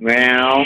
Well.